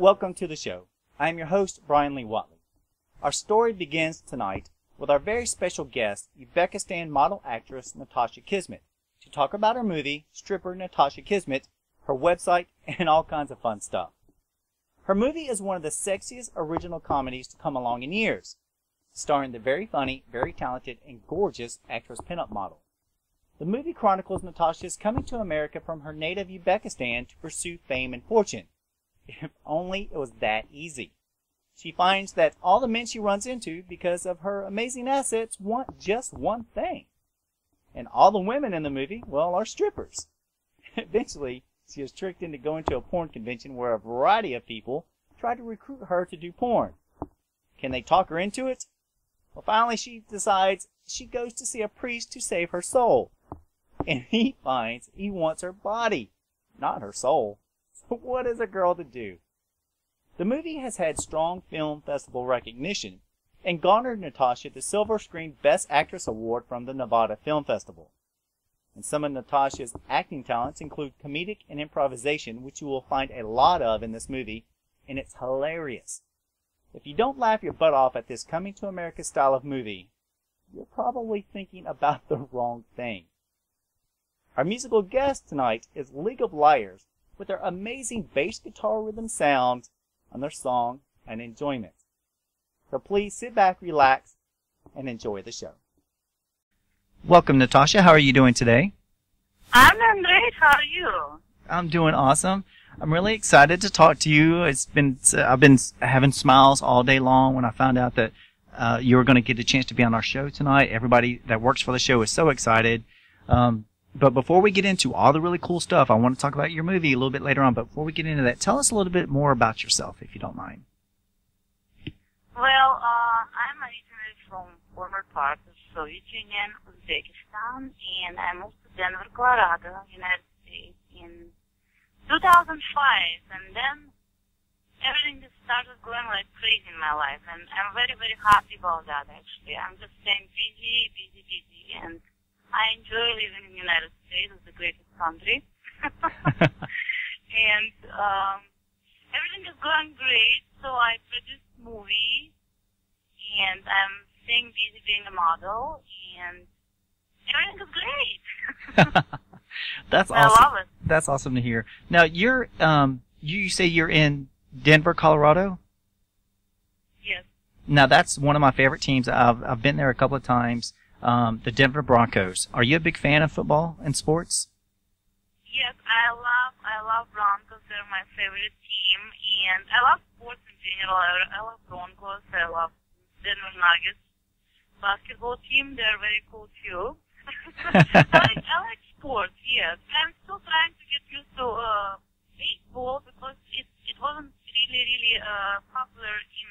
welcome to the show. I am your host, Bryan Lee Whatley. Our story begins tonight with our very special guest, Uzbekistan model actress Natasha Kizmet, to talk about her movie, Stripper Natasha Kizmet, her website, and all kinds of fun stuff. Her movie is one of the sexiest original comedies to come along in years, starring the very funny, very talented, and gorgeous actress pinup model. The movie chronicles Natasha's coming to America from her native Uzbekistan to pursue fame and fortune. If only it was that easy. She finds that all the men she runs into because of her amazing assets want just one thing. And all the women in the movie, well, are strippers. Eventually, she is tricked into going to a porn convention where a variety of people try to recruit her to do porn. Can they talk her into it? Well, finally, she decides she goes to see a priest to save her soul and he finds he wants her body, not her soul. What is a girl to do? The movie has had strong film festival recognition and garnered Natasha the Silver Screen Best Actress Award from the Nevada Film Festival. And some of Natasha's acting talents include comedic and improvisation, which you will find a lot of in this movie, and it's hilarious. If you don't laugh your butt off at this coming to America style of movie, you're probably thinking about the wrong thing. Our musical guest tonight is League of Liars with their amazing bass guitar rhythm sound on their song Unenjoyment. So please sit back, relax, and enjoy the show. Welcome, Natasha. How are you doing today? I'm doing great. How are you? I'm doing awesome. I'm really excited to talk to you. It's been I've been having smiles all day long when I found out that uh, you were going to get a chance to be on our show tonight. Everybody that works for the show is so excited. Um, but before we get into all the really cool stuff, I want to talk about your movie a little bit later on. But before we get into that, tell us a little bit more about yourself, if you don't mind. Well, uh, I'm originally from former part of Soviet Union, Uzbekistan, and I moved to Denver, Colorado, United States in 2005, and then everything just started going like crazy in my life, and I'm very, very happy about that. Actually, I'm just staying busy, busy, busy, and I enjoy living in the United States. It's the greatest country. and um, everything is going great. So I produced movie, and I'm staying busy being a model, and everything is great. That's I awesome. love it. That's awesome to hear. Now you're um you say you're in Denver, Colorado. Yes. Now that's one of my favorite teams. I've I've been there a couple of times. Um, the Denver Broncos. Are you a big fan of football and sports? Yes, I love I love Broncos. They're my favorite team, and I love sports in general. I, I love Broncos. I love Denver Nuggets basketball team. They're very cool too. I, like, I like sports. Yes, I'm still trying to get used to uh, baseball because it it wasn't really really uh, popular in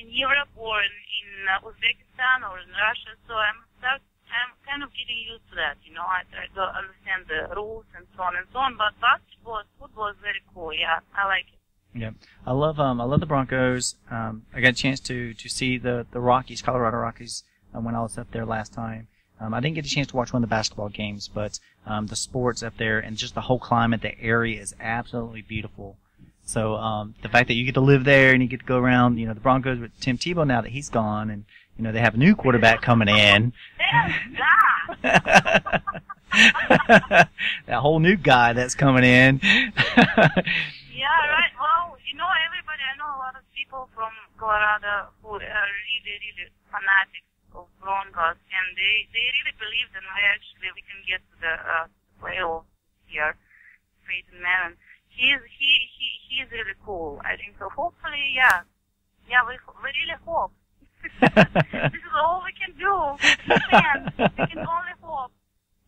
in Europe or in, in uh, Uzbekistan or in Russia. So I'm start, I'm kind of getting used to that. You know, I try to understand the rules and so on and so on. But basketball football is very cool. Yeah, I like it. Yeah, I love um I love the Broncos. Um, I got a chance to to see the the Rockies, Colorado Rockies, uh, when I was up there last time. Um, I didn't get a chance to watch one of the basketball games, but um, the sports up there and just the whole climate, the area is absolutely beautiful. So um, the fact that you get to live there and you get to go around, you know, the Broncos with Tim Tebow now that he's gone, and you know they have a new quarterback coming in. That whole new guy that's coming in. Yeah, right. Well, you know, everybody, I know a lot of people from Colorado who are really, really fanatics of Broncos, and they, they really believe that we actually we can get to the uh, playoffs here. Peyton Manning, he's he he he's really cool. I think so. Hopefully, yeah, yeah, we we really hope. this is all we can do. We can. We can only hope.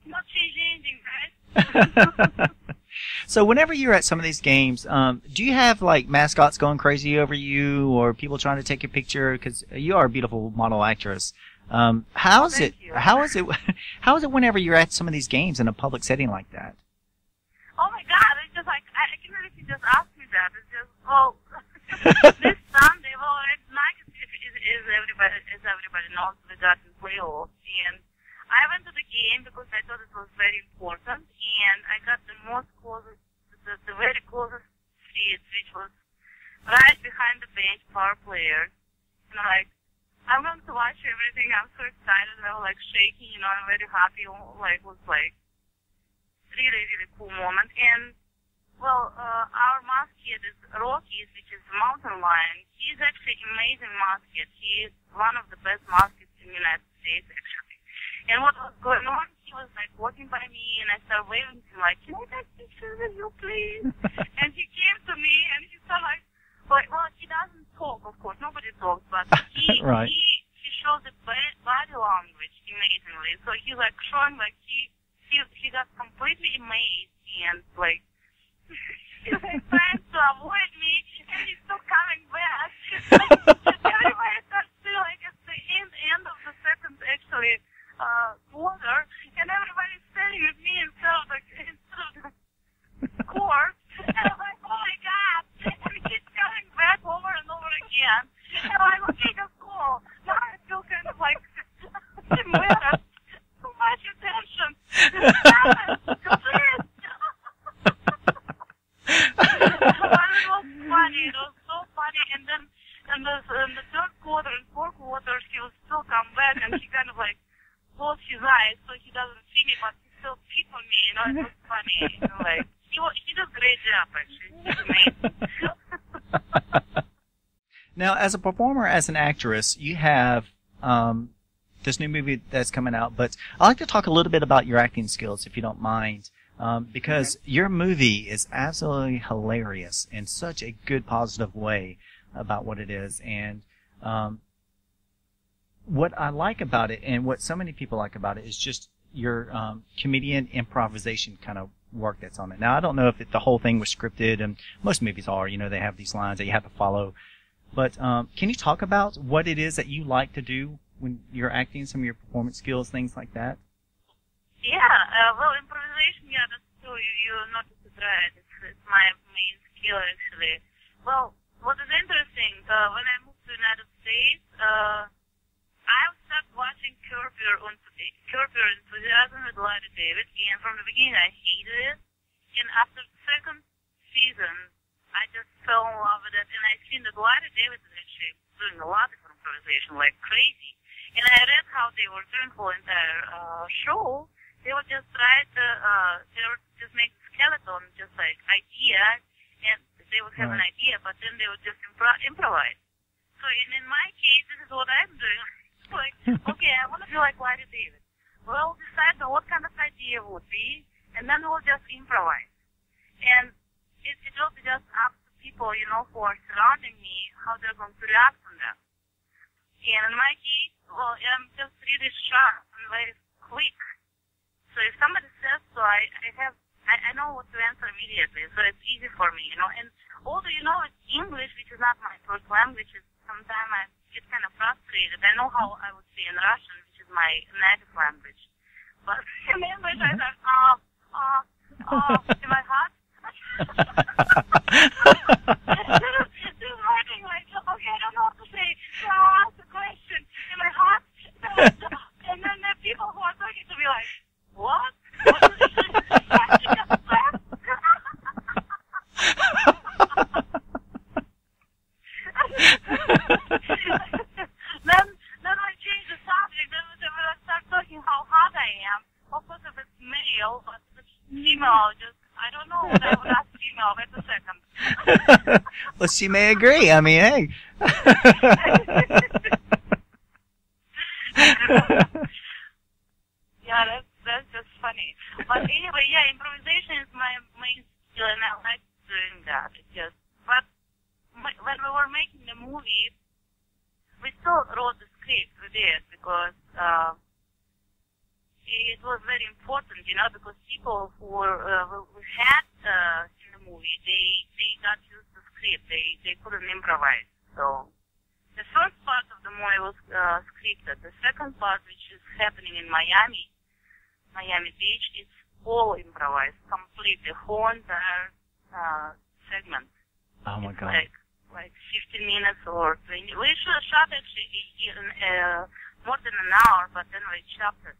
Not change anything, right? so whenever you're at some of these games, um, do you have like mascots going crazy over you, or people trying to take your picture? Because you are a beautiful model actress. Um, how is it? You. How is it? How is it whenever you're at some of these games in a public setting like that? Oh my god, it's just like, I, I can really just ask me that. It's just, well, this Sunday, well, it's nice if, is, is everybody, as everybody knows, we got in playoffs. And I went to the game because I thought it was very important. And I got the most closest, the, the very closest seats, which was right behind the bench, power players. And I'm like, I'm going to watch everything. I'm so excited. I'm like shaking, you know, I'm very happy. Like, was like really, really cool moment. And, well, uh, our mascot is Rockies, which is a mountain lion. He's actually amazing mascot. He is one of the best mascots in the United States, actually. And what was going on, he was like walking by me and I started waving to him like, can I take pictures with you, please? and he came to me and he started like, like, well, he doesn't talk, of course, nobody talks, but he, Right. he, he shows the body language amazingly. So he like showing like he, he, he got completely amazed and like, like trying to avoid me and he's still coming back. Everybody starts to like at the end, end of the second actually, uh, quarter and everybody's staring at me instead of the, instead of the like, oh my god. Back over and over again. I'm. Now I feel kind of like. Too much attention. It was funny. It was so funny. And then in the, in the third quarter and fourth quarter, he will still come back and he kind of like close his eyes so he doesn't see me, but he still peep on me. You know, it was funny. You know, like he he does a great job actually. He's amazing. Now, as a performer, as an actress, you have um, this new movie that's coming out, but I'd like to talk a little bit about your acting skills, if you don't mind, um, because your movie is absolutely hilarious in such a good, positive way about what it is, and um, what I like about it, and what so many people like about it, is just your um, comedian improvisation kind of work that's on it. Now, I don't know if it, the whole thing was scripted, and most movies are. You know, they have these lines that you have to follow. But um, can you talk about what it is that you like to do when you're acting, some of your performance skills, things like that? Yeah, uh, well, improvisation, yeah, that's true. You, noticed it right. It's, it's my main skill, actually. Well, what is interesting, uh, when I moved to the United States, uh, I started watching Curb Your, Curb Your Enthusiasm with Larry David, and from the beginning I hated it. And after the second season, I just fell in love with it, and I seen that Larry David is actually doing a lot of improvisation, like crazy. And I read how they were doing for entire uh, show. They would just try to, uh, they would just make skeleton, just like idea, and they would have an idea, but then they would just impro- improvise. So in, in my case, this is what I'm doing. like, okay, I want to be like Larry David. We'll decide on what kind of idea would be, and then we'll just improvise. And it, it will be just up to people, you know, who are surrounding me, how they're going to react on that. And in my case, well, I'm just really sharp and very quick. So if somebody says so, I, I have, I, I know what to answer immediately, so it's easy for me, you know. And although, you know, it's English, which is not my first language, it's sometimes I get kind of frustrated. I know how I would say in Russian, which is my native language. But in English, I said, uh, uh, uh, in my heart. Just writing like, okay, I don't know what to say. So I'll ask the question in my heart. And then the people who are talking to me like, what? What did you then, then I change the subject. Then then I start talking how hot I am, of course if it's male, but if it's female, just, I don't know I would ask female. Wait a second. well, she may agree. I mean, hey. yeah, that's that's just funny. But anyway, yeah, improvisation is my main skill, and I like doing that. Just, but when we were making the movie, we still wrote the script. We did because uh, it was very important, you know, because people who were uh, who had uh, in the movie, they they got used to script. They they couldn't improvise. So the first part of the movie was uh, scripted. The second part, which is happening in Miami, Miami Beach, it's all improvised, completely, whole entire uh, segment. oh my It's god. Like, like 15 minutes or 20. We should shot actually in, uh, more than an hour, but then we chopped it.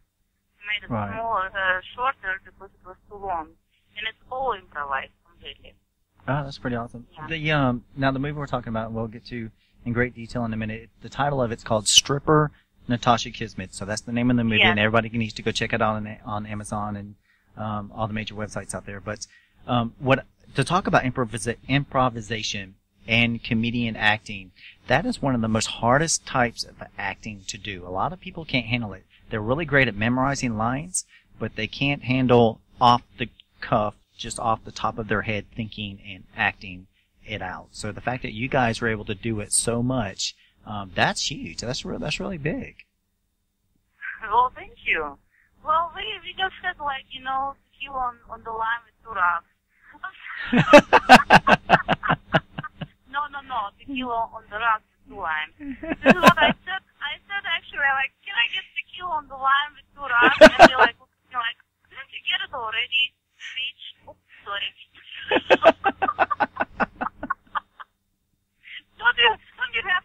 We made it Right. smaller, uh, shorter because it was too long. And it's all improvised completely. Oh, that's pretty awesome. Yeah. The um now the movie we're talking about, we'll get to in great detail in a minute. The title of it's called Stripper Natasha Kizmet. So that's the name of the movie, Yeah. and everybody needs to go check it out on on Amazon and um, all the major websites out there. But um, what to talk about improvisa- improvisation and comedian acting, that is one of the most hardest types of acting to do. A lot of people can't handle it. They're really great at memorizing lines, but they can't handle off the cuff, just off the top of their head, thinking and acting it out. So the fact that you guys were able to do it so much, um, that's huge. That's re- that's really big. Well, thank you. Well, we we just had like you know tequila on on the line with two rocks. no, no, no, tequila on the rocks with two limes. This is what I said. I said actually like, can I get tequila on the line with two rocks? And they're like, look at me like, didn't you get it already, bitch? Oops, sorry. don't you don't you have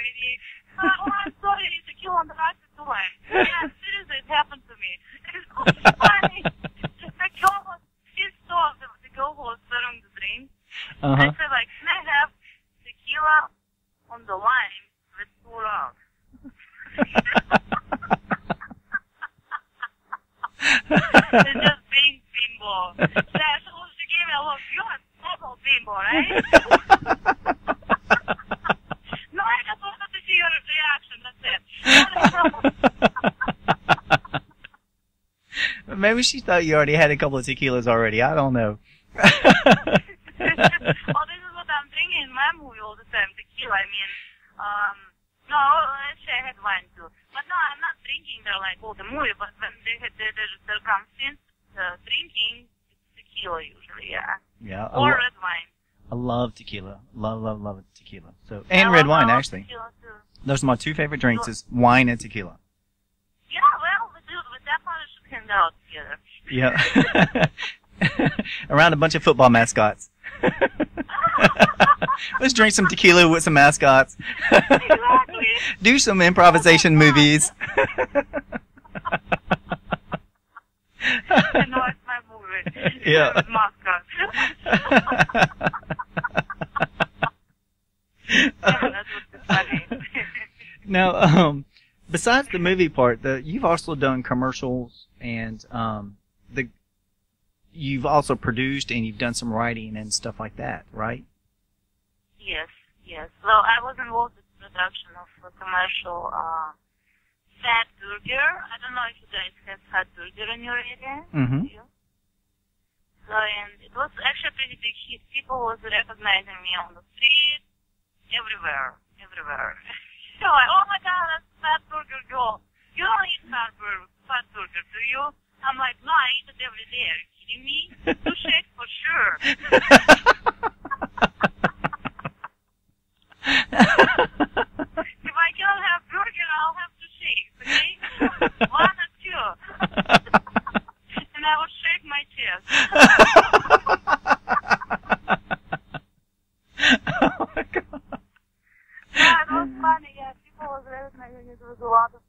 already? Uh, oh, I'm sorry, tequila on the two limes. Yeah, seriously, it happened to me. It's so funny. The girl was pissed off. The, the girl who was serving the drink. Uh I huh. said like, can I have tequila on the lime with two rocks? It's just being bimbo. So I supposed to give me a look. You're a total bimbo, right? no, I just wanted to see your reaction. That's it. Maybe she thought you already had a couple of tequilas already. I don't know. well, this is what I'm drinking in my movie all the time, tequila. I mean, um, no, actually I had wine too. But no, I'm not drinking there like all the movie, but when they had the, the, the comes in, the drinking, tequila usually, yeah. yeah, Or red wine. I love tequila. Love, love, love tequila. So I and red wine actually. Those are my two favorite drinks: is wine and tequila. Yeah, well, we do, we definitely should hang out together. Yeah. Around a bunch of football mascots. Let's drink some tequila with some mascots. Exactly. Do some improvisation movies. I it's my movie. Yeah. With mascot. yeah, that would funny. now, um, besides the movie part, the you've also done commercials and um, the you've also produced and you've done some writing and stuff like that, right? Yes, yes. Well, I was involved in the production of a commercial uh, Fat Burger. I don't know if you guys have Fat Burger in your area. Mm-hmm. You? So, and it was actually a pretty big hit. People was recognizing me on the street, everywhere, everywhere. so like, oh my god, that's Fat Burger girl. You don't eat Fat Burger, Fat Burger, do you? I'm like, no, I eat it every day. Are you kidding me? Shakes for sure. If I cannot have burger, I'll have two shakes, okay? One or two. and I will shake my chest. oh my god. Yeah, it was funny. Yeah, people was recognizing it. It was a lot of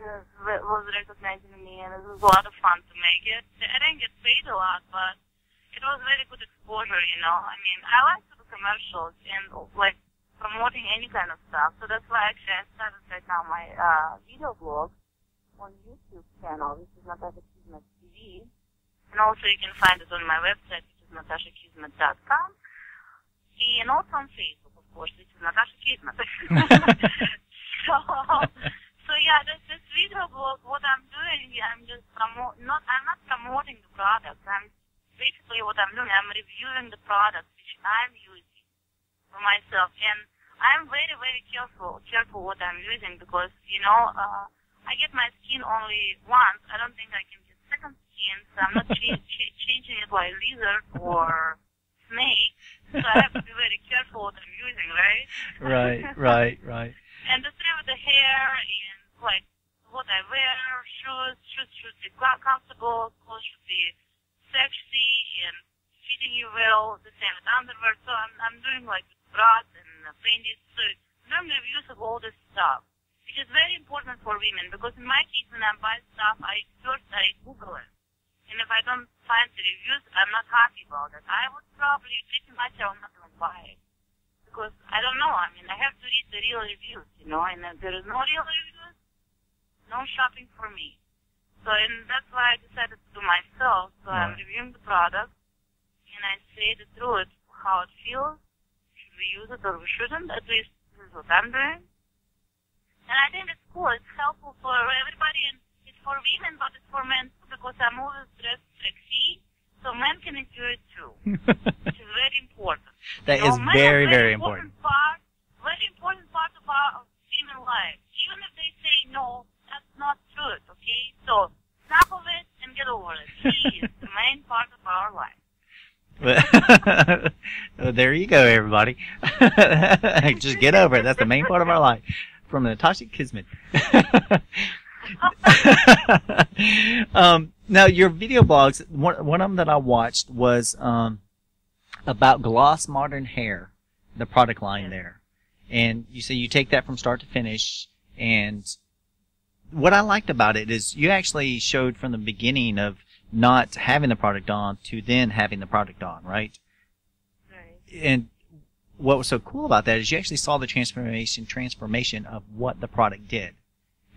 was recognizing me, and it was a lot of fun to make it. I didn't get paid a lot, but it was very good exposure. You know, I mean, I like to do commercials and like promoting any kind of stuff. So that's why actually I started right now my uh, video blog on YouTube channel. This is Natasha Kizmet TV, and also you can find it on my website, which is natashakizmet.com. And also on Facebook, of course, which is Natasha Kizmet. so yeah, this, this video blog, what I'm doing, I'm just promote, not, I'm not promoting the product. I'm basically what I'm doing, I'm reviewing the product which I'm using for myself. And I'm very, very careful, careful what I'm using because, you know, uh, I get my skin only once. I don't think I can get second skin, so I'm not cha- cha- changing it like lizard or snake. So I have to be very careful what I'm using, right? right, right, right. And the same with the hair like what I wear, shoes, shoes should be comfortable, clothes should be sexy and fitting you well. The same with underwear. So I'm I'm doing like bras and uh, panties. So I'm reviews of all this stuff, which is very important for women because in my case when I buy stuff, I first I Google it. And if I don't find the reviews, I'm not happy about it. I would probably pretty much I will not even buy it because I don't know. I mean, I have to read the real reviews, you know, and if there is no real reviews, no shopping for me. So, and that's why I decided to do myself. So I'm reviewing the product, and I say the truth, how it feels. Should we use it or we shouldn't? At least this is what I'm doing. And I think it's cool. It's helpful for everybody, and it's for women, but it's for men too, because I'm always dressed sexy, so men can enjoy it too, which is very important. that You is very, are very important. Part, very important part of our of female life. Even if they say no, not truth. Okay, so snap of it and get over it. She is the main part of our life. well, there you go, everybody. Just get over it. That's the main part of our life. From Natasha Kizmet. um, now, your video blogs, one, one of them that I watched was um, about Gloss Moderne Hair, the product line there. And you say you take that from start to finish. And what I liked about it is you actually showed from the beginning of not having the product on to then having the product on, right? Right. and what was so cool about that is you actually saw the transformation transformation of what the product did,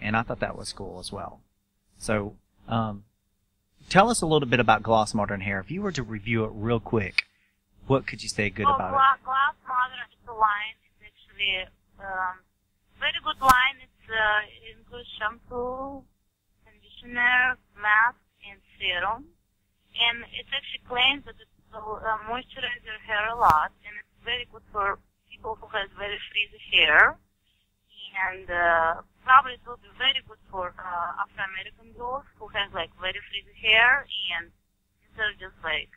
and I thought that was cool as well. So, um, tell us a little bit about Gloss Moderne Hair. If you were to review it real quick, what could you say good well, about Gla- Glass Modern is a line. It's actually um, very good line. It's uh, includes shampoo, conditioner, mask, and serum. And it actually claims that it will uh, moisturize your hair a lot, and it's very good for people who has very frizzy hair. And uh, probably it will be very good for uh, Afro American girls who has like very frizzy hair, and instead of just like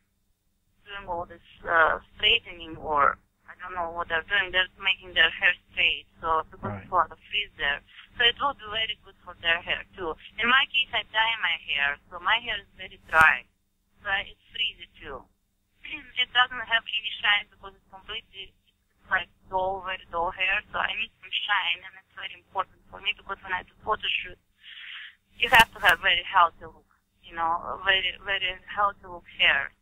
doing all this uh, straightening or I don't know what they're doing. They're making their hair straight, so because Right. it's a lot of frizz there. So it will be very good for their hair too. In my case, I dye my hair, so my hair is very dry. So it's frizzy too. it doesn't have any shine because it's completely it's like dull, very dull hair. So I need some shine, and it's very important for me because when I do photo shoot, you have to have very healthy look. You know, very very healthy look hair.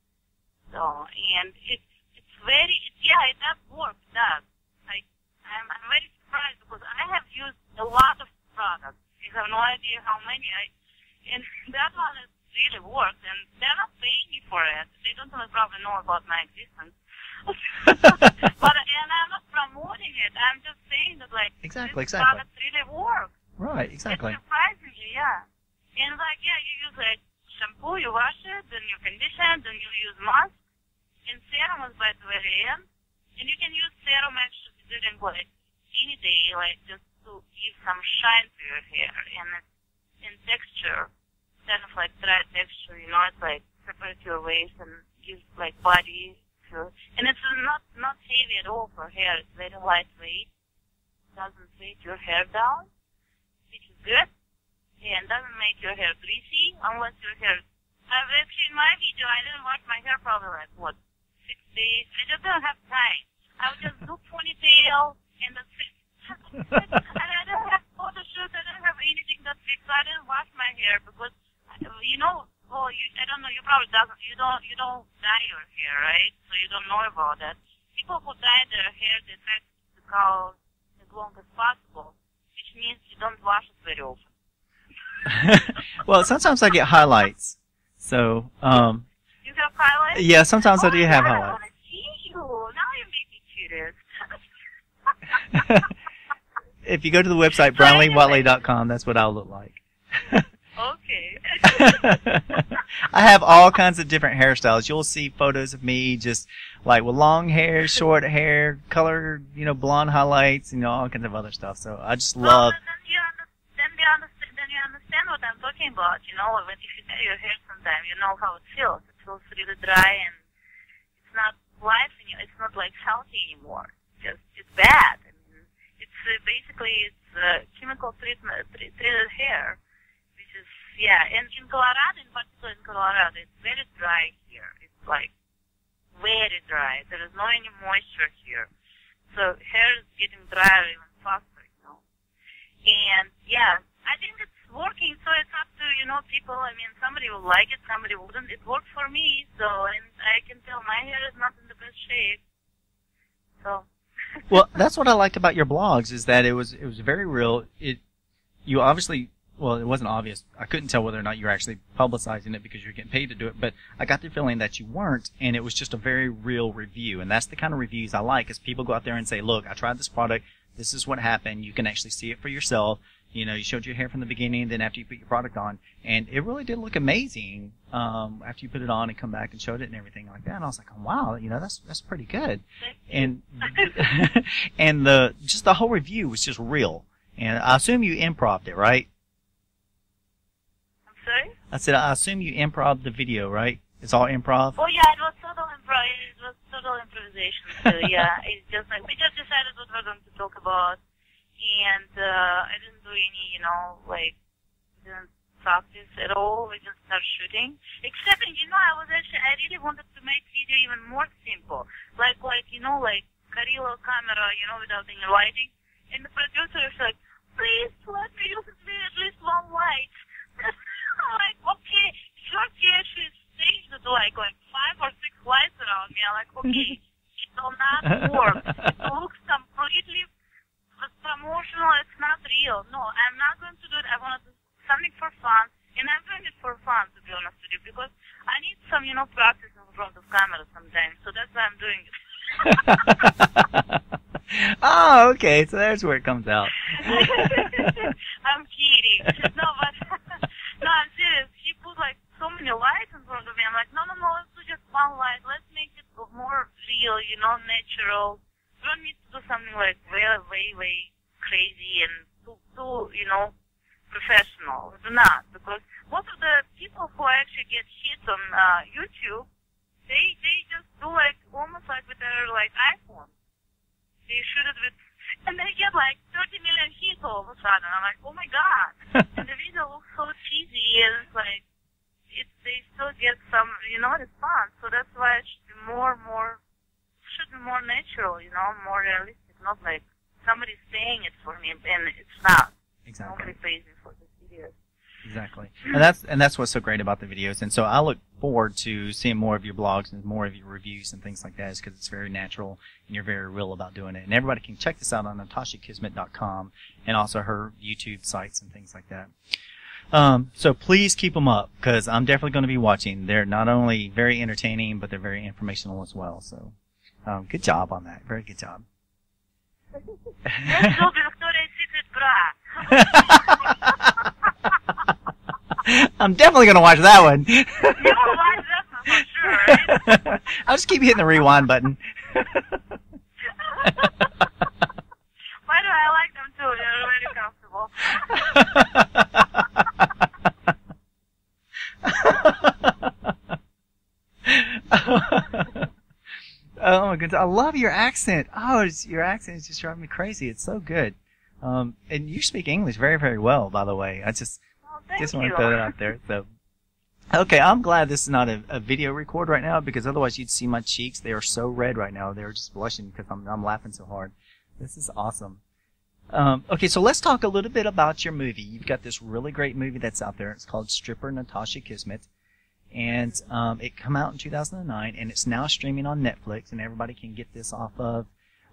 So, and it's it's very it, yeah, it does work. It does. I I'm, I'm very surprised because I have used a lot of products. You have no idea how many I, and that one has really worked. And they're not paying me for it. They don't even probably know about my existence. but and I'm not promoting it. I'm just saying that like Exactly, this exactly. product really works. Right, exactly. It's surprisingly, yeah. And like, yeah, you use like shampoo, you wash it, then you condition, then you use mask. And serum is by the very end. And you can use serum actually during like day, like just to give some shine to your hair. And it's in texture, kind of like dry texture, you know, it's like separate your waist and gives like body feel. And it's not not heavy at all for hair. It's very lightweight. Doesn't weight your hair down which is good, yeah, and doesn't make your hair greasy unless your hair. I've actually in my video I didn't wash my hair probably like what six days. I just don't have time. I would just do ponytail and that's it. and I didn't have photo shoots. I didn't have anything that so I didn't wash my hair because you know. Well, you, I don't know. You probably doesn't. You don't. You don't dye your hair, right? So you don't know about that. People who dye their hair, they try to keep the as long as possible which means you don't wash it very often. well, sometimes I get highlights. So, um, You have highlights? yeah, sometimes I oh do have highlights. want to see you. Now you make me curious. if you go to the website bryanleewhatley.com, that's what I'll look like. okay. I have all kinds of different hairstyles. You'll see photos of me just like with long hair, short hair, color, you know, blonde highlights, you know, all kinds of other stuff. So I just oh, love. then, then you understand. Then you understand. Then you understand what I'm talking about. You know, when if you dye your hair sometime, you know how it feels. It feels really dry and it's not life. It's not like healthy anymore. It's Just it's bad. Uh, basically it's uh, chemical treatment tre- treated hair, which is yeah. And in Colorado, in particular in Colorado, it's very dry here. It's like very dry. There is no any moisture here, so hair is getting drier even faster. You know. And yeah, I think it's working. So it's up to you know, people, I mean, somebody will like it, somebody wouldn't. It worked for me, so, and I can tell my hair is not in the best shape. So. Well, that's what I liked about your blogs is that it was it was very real. It you obviously well, it wasn't obvious. I couldn't tell whether or not you were actually publicizing it because you're getting paid to do it, but I got the feeling that you weren't, and it was just a very real review. And that's the kind of reviews I like, is people go out there and say, look, I tried this product, this is what happened, you can actually see it for yourself. You know, you showed your hair from the beginning, then after you put your product on, and it really did look amazing um, after you put it on and come back and showed it and everything like that. And I was like, oh, wow, you know, that's that's pretty good. And and the just the whole review was just real. And I assume you improved it, right? I'm sorry? I said, I assume you improv the video, right? It's all improv? Oh, yeah, it was total improv. It was total improvisation, too, yeah. It's just like, we just decided what we're going to talk about. And, uh, I didn't do any, you know, like, didn't practice at all. We just started shooting. Except, you know, I was actually, I really wanted to make video even more simple. Like, like, you know, like, Carrillo camera, you know, without any lighting. And the producer is like, please let me use at least one light. I'm like, okay. First he actually staged it like, like five or six lights around me. I'm like, okay, it will not work. It looks completely promotional. It's not real. No, I'm not going to do it. I want to do something for fun. And I'm doing it for fun, to be honest with you, because I need some, you know, practice in front of camera sometimes. So that's why I'm doing it. oh, okay. So there's where it comes out. I'm kidding. No, but no, I'm serious. She put like so many lights in front of me. I'm like, no, no, no. Let's do just one light. Let's make it more real, you know, natural. We don't need to do something like way, way, way crazy and too, too, you know, professional. Do not, because most of the people who actually get hit on uh, YouTube they they just do like almost like with their like iPhone. They shoot it with, and they get like 30 million hits all of a sudden. I'm like, oh my god! and the video looks so cheesy, and it's like, it they still get some you know response. So that's why it should be more more more natural, you know, more realistic, not like somebody's saying it for me, and it's not. Exactly. Nobody pays me for the videos. Exactly, and that's and that's what's so great about the videos. And so I look forward to seeing more of your blogs and more of your reviews and things like that is because it's very natural and you're very real about doing it. And everybody can check this out on natashakizmet.com and also her YouTube sites and things like that. Um, so please keep them up because I'm definitely going to be watching. They're not only very entertaining, but they're very informational as well. So, um, good job on that. Very good job. Let's do Victoria's Secret bra. I'm definitely gonna watch that one. you will watch that one for sure. I'll just keep hitting the rewind button. Why do I like them too? They're very comfortable. oh my goodness, I love your accent. Oh, it's, your accent is just driving me crazy. It's so good. Um, and you speak English very, very well, by the way. I just Well, just want to throw that out there. So, okay, I'm glad this is not a, a video record right now because otherwise you'd see my cheeks. They are so red right now. They're just blushing because I'm I'm laughing so hard. This is awesome. Um, okay, so let's talk a little bit about your movie. You've got this really great movie that's out there. It's called Stripper Natasha Kizmet, and um, it come out in 2009, and it's now streaming on Netflix, and everybody can get this off of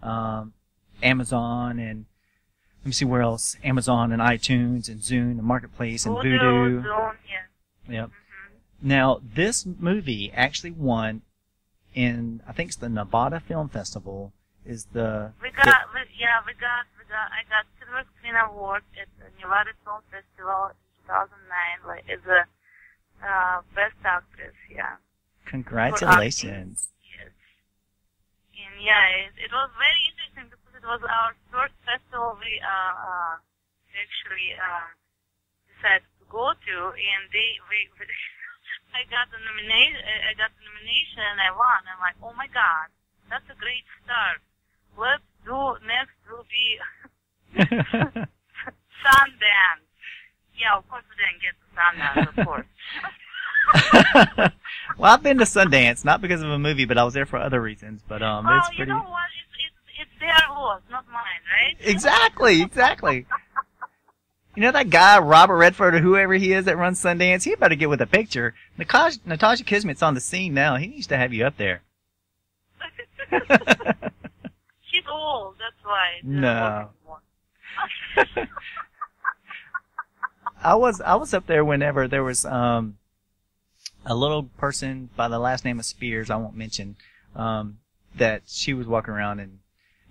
um, Amazon and let me see where else. Amazon and iTunes and Zune and Marketplace and Vudu, yeah. Yep. hmm Now, this movie actually won in, I think it's the Nevada Film Festival, is the, We got, we, yeah, we got, we got, I got Silver Screen Award at the Nevada Film Festival in 2009, like, as a, uh, Best Actress, yeah. congratulations. Yes. And yeah, it, it was very interesting because it was our first festival we uh, uh, actually uh, decided to go to, and they we, we I got the nomination. I got the nomination, and I won. I'm like, oh my god, that's a great start. Let's do next will be Sundance. Yeah, of course we didn't get to Sundance, of course. well, I've been to Sundance, not because of a movie, but I was there for other reasons. But um, well, it's you pretty. know what? It's, it's, it's their loss, not mine, right? Exactly, exactly. You know that guy, Robert Redford, or whoever he is that runs Sundance? He better get with a picture. Natasha, Natasha Kizmet's on the scene now. He needs to have you up there. She's old, that's why. No. I was I was up there whenever there was um a little person by the last name of Spears, I won't mention, um, that she was walking around and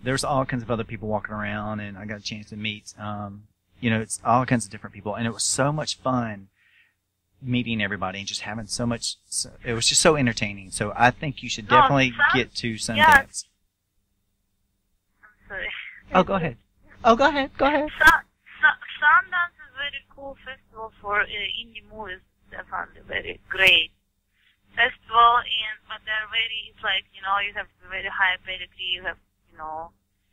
there's all kinds of other people walking around and I got a chance to meet um you know, it's all kinds of different people and it was so much fun meeting everybody and just having so much so, it was just so entertaining. So I think you should definitely Sun- get to Sundance. yeah. I'm sorry. Oh, go ahead. Oh, go ahead. Go ahead. Sun, Sun, Sundance is very cool festival for uh, indie movies. Definitely very great festival, and but they're very. It's like you know you have very high pedigree. You have you know,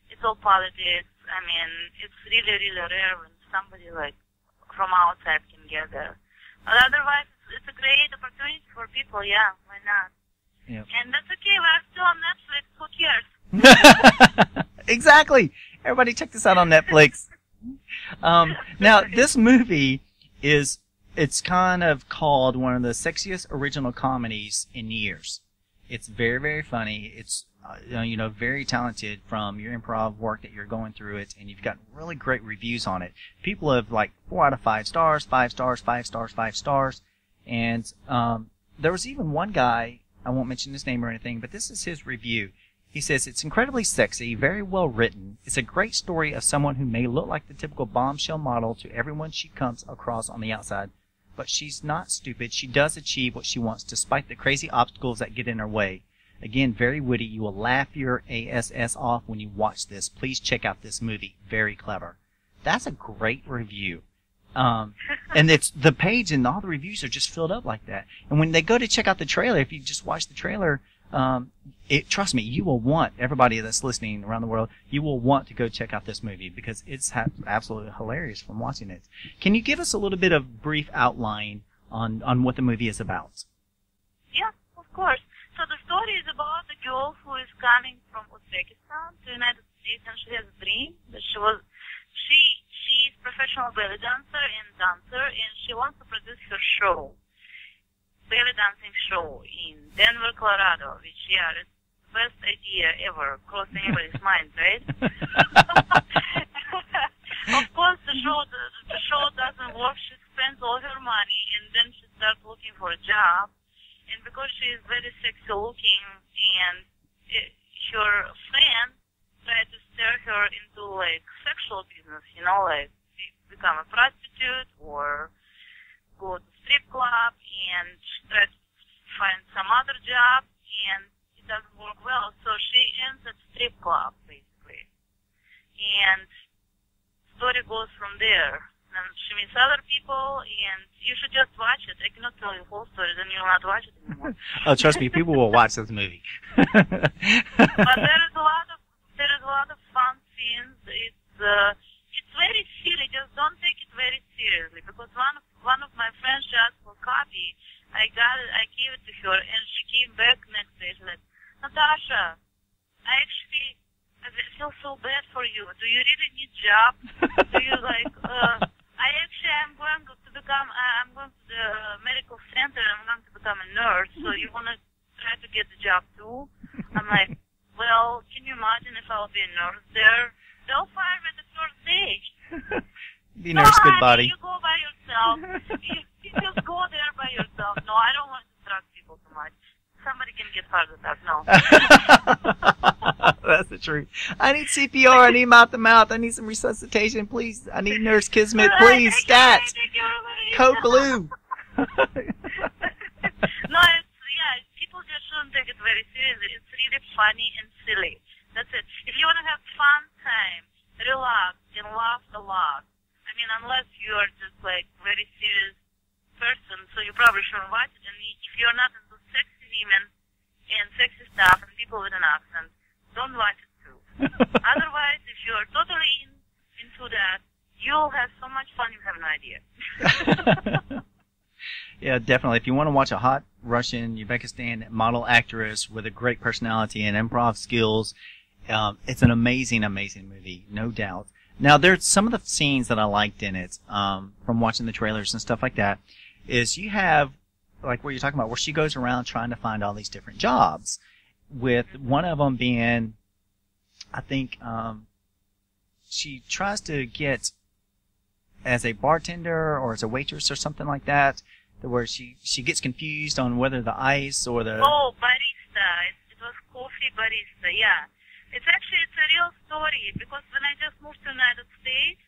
it's all politics. I mean, it's really really rare when somebody like from outside can get there. But otherwise, it's, it's a great opportunity for people. Yeah, why not? Yep. And that's okay. We're still on Netflix. Who cares? exactly. Everybody check this out on Netflix. Um, now this movie is it's kind of called one of the sexiest original comedies in years. It's very very funny. It's uh, you know very talented from your improv work that you're going through it, and you've got really great reviews on it. People have like four out of five stars, five stars, five stars, five stars, and um, there was even one guy. I won't mention his name or anything, but this is his review. He says it's incredibly sexy, very well written. It's a great story of someone who may look like the typical bombshell model to everyone she comes across on the outside, but she's not stupid. She does achieve what she wants despite the crazy obstacles that get in her way. Again, very witty. You will laugh your ass off when you watch this. Please check out this movie. Very clever. That's a great review. Um, and it's the page and all the reviews are just filled up like that. And when they go to check out the trailer, if you just watch the trailer, um, it trust me, you will want everybody that's listening around the world, you will want to go check out this movie because it's ha- absolutely hilarious from watching it. Can you give us a little bit of brief outline on on what the movie is about? Yeah, of course. So the story is about a girl who is coming from Uzbekistan to the United States, and she has a dream that she was she she is professional belly dancer and dancer, and she wants to produce her show, belly dancing show in Denver, Colorado. Which yeah, it's the best idea ever crossed anybody's mind, right? of course, the show the, the show doesn't work. She spends all her money, and then she starts looking for a job and because she is very sexy looking and it, her friend tried to steer her into like sexual business, you know, like become a prostitute or go to strip club and she tried to find some other job and it doesn't work well. So she ends at strip club basically. And story goes from there. And she meets other people and you should just watch it. I cannot tell you the whole story, then you'll not watch it anymore. oh, trust me, people will watch this movie. but there is a lot of there is a lot of fun scenes. It's uh, it's very silly. Just don't take it very seriously because one of one of my friends she asked for copy. I got it. I gave it to her, and she came back next day. She said, Natasha, I actually I feel so bad for you. Do you really need job? Do you like? Uh, I actually am going to become. Uh, I'm going to the medical center. I'm going to become a nurse. So you want to try to get the job too? I'm like, well, can you imagine if I'll be a nurse there? They'll fire me the first day. Be no, nurse, good body. you go by yourself. you, you just go there by yourself. No, I don't want to drug people too much. Somebody can get fired with that. No. That's the truth. I need CPR. I need mouth to mouth. I need some resuscitation, please. I need Nurse Kizmet, please. Stats. Coke glue. no, it's yeah. People just shouldn't take it very seriously. It's really funny and silly. That's it. If you want to have fun time, relax and laugh a lot. I mean, unless you are just like very serious person, so you probably shouldn't watch it. And if you're not into sexy women and sexy stuff and people with an accent, don't watch it too. Otherwise, if you're totally in, into that, you'll have so much fun you have no idea. yeah, definitely. If you want to watch a hot Russian Uzbekistan model actress with a great personality and improv skills, um, it's an amazing, amazing movie, no doubt. Now, there's some of the scenes that I liked in it, um, from watching the trailers and stuff like that, is you have, like where you're talking about, where she goes around trying to find all these different jobs, with one of them being, I think, um, she tries to get as a bartender or as a waitress or something like that, where she she gets confused on whether the ice or the Oh, barista. It was coffee barista. Yeah. It's actually it's a real story because when I just moved to United States,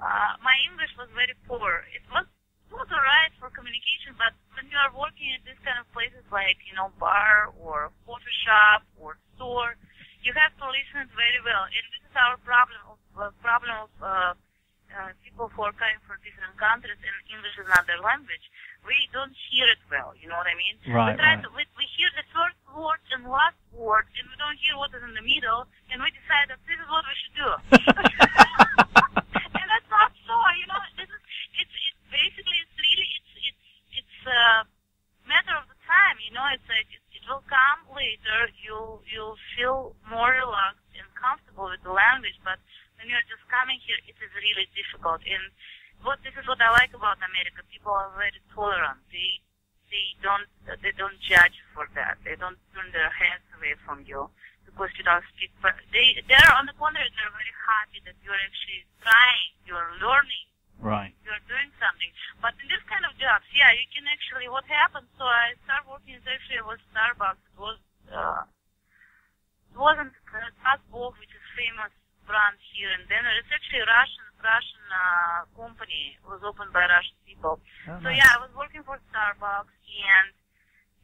uh, my English was very poor. It was it was alright for communication, but when you are working at these kind of places like you know bar or coffee shop or store, you have to listen very well. And this is our problem of uh, problem of uh, uh, people who are coming from different countries and English is not their language. We don't hear it well. You know what I mean? Right, we try right. to we, we hear the first word and last word, and we don't hear what is in the middle, and we decide that this is what we should do. and that's not so. You know, this is it's it's basically it's really it's it's it's a matter of the time. You know, it's like it, it will come later. You'll you'll feel more relaxed and comfortable with the language, but when you're just coming here, it is really difficult. And what this is what I like about America. People are very tolerant. They they don't they don't judge for that. They don't turn their heads away from you because you don't speak. But they they're on the contrary. They're very happy that you're actually trying. You're learning. right. You're doing something. But in this kind of jobs, yeah, you can actually. What happened? So I started working actually with Starbucks. It was uh, it wasn't uh, Dazbog, which is famous brand here, and then it's actually a Russian Russian uh, company. It was opened by Russian people. Oh, So nice. yeah, I was working for Starbucks, and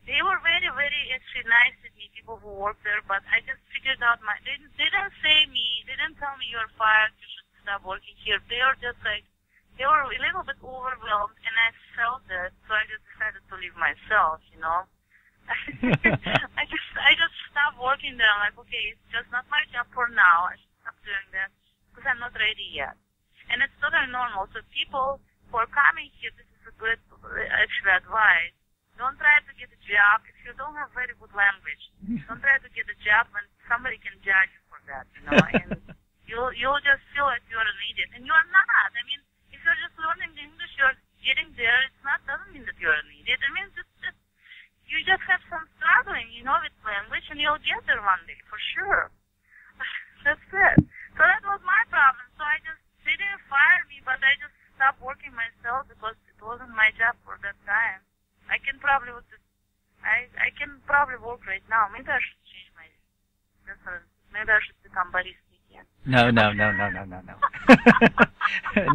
they were very, very actually nice to me, people who work there. But I just figured out my they didn't, they didn't say me, they didn't tell me you're fired, you should stop working here. They were just like they were a little bit overwhelmed, and I felt it, so I just decided to leave myself, you know. I just I just stopped working there. I'm like, okay, it's just not my job for now. I should stop doing that because I'm not ready yet. And it's totally normal. So people who are coming here, this is a good uh, actually advice. Don't try to get a job if you don't have very good language. Don't try to get a job when somebody can judge you for that, you know. And you'll you'll just feel like you're an idiot, and you're not. I mean, if you're just learning English, you're getting there. It's not doesn't mean that you're an idiot. I mean, just, just you just have some struggling, you know, with language, and you'll get there one day for sure. That's it. So that was my problem. So I just they didn't fire me, but I just stopped working myself because it wasn't my job for that time. I can probably I I can probably work right now. Maybe I should change my preference. Maybe I should become barista. No, no, no, no, no, no, no.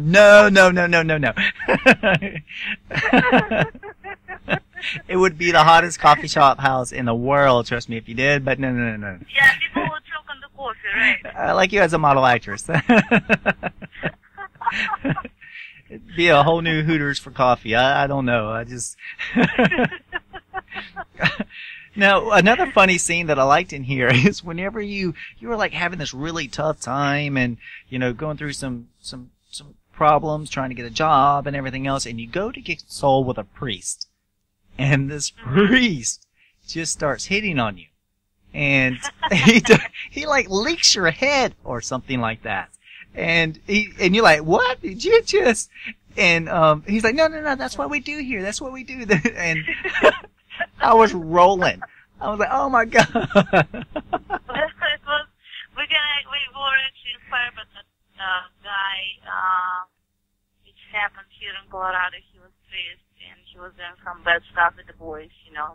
no, no, no, no, no, no. it would be the hottest coffee shop house in the world, trust me, if you did, but no, no, no, no. Yeah, people would right? I like you as a model actress. Be a whole new Hooters for coffee. I, I don't know. I just. now, another funny scene that I liked in here is whenever you you were like having this really tough time and you know going through some some some problems trying to get a job and everything else, and you go to get soul with a priest, and this priest just starts hitting on you, and he he like leaks your head or something like that and he and you're like, what did you just? And um, he's like, no, no, no, that's what we do here. That's what we do. and I was rolling. I was like, oh my god. it was we we were actually uh, guy, uh, which happened here in Colorado. He was pissed and he was doing some bad stuff with the boys, you know,